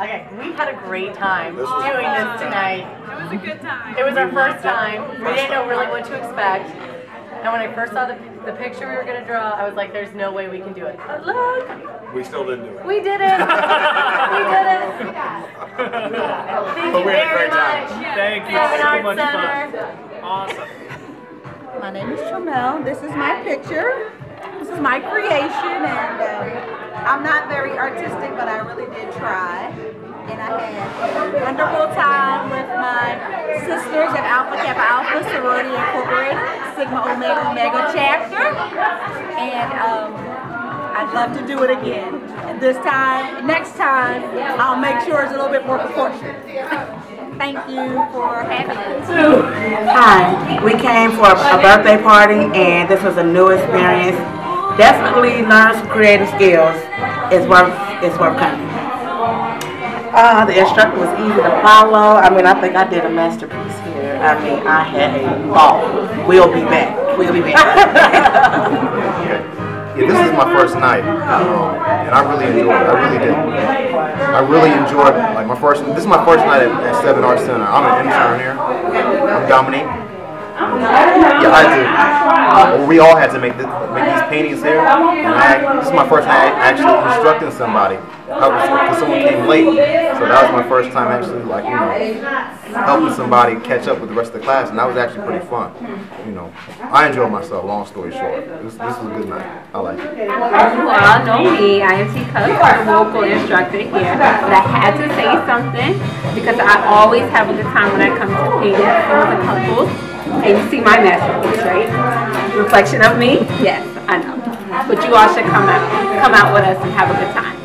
Okay, we had a great time This doing this tonight. It was a good time. It was our first time. We didn't know really what to expect. And when I first saw the, the picture we were gonna draw, I was like, there's no way we can do it. But look, We still didn't do it. we did it. we did it. Thank But you we had a very great time. much. Thank you Seven so Arts much Center. fun. Awesome. My name is Tramel. This is my picture. This is my creation, and um, I'm not very artistic, but I really did try. Wonderful time with my sisters at Alpha Kappa Alpha Sorority Incorporated, Sigma Omega Omega chapter. And um, I'd love to do it again. And this time, next time, I'll make sure it's a little bit more proportionate. Thank you for having us. Hi, we came for a birthday party and this was a new experience. Definitely learn some creative skills. It's worth it's worth coming. Uh, the instructor was easy to follow. I mean, I think I did a masterpiece here. I mean, I had a ball. We'll be back. We'll be back. Yeah, this is my first night, um, and I really enjoyed it. I really did. I really enjoyed like my first. This is my first night at, at Seven Arts Center. I'm an intern here. I'm Dominique. Yeah, I did. Well, we all had to make this, make these paintings here, and I, this is my first night actually instructing somebody. Because someone came late, so that was my first time actually like you know helping somebody catch up with the rest of the class, and that was actually pretty fun. You know, I enjoyed myself. Long story short, this, this was a good night. I like it. You all know me. I am T Cook, I'm vocal instructor here. But I had to say something because I always have a good time when I come to paint for the couples. And you see my masterpiece, right? Reflection of me? Yes, I know. But you all should come out, come out with us and have a good time.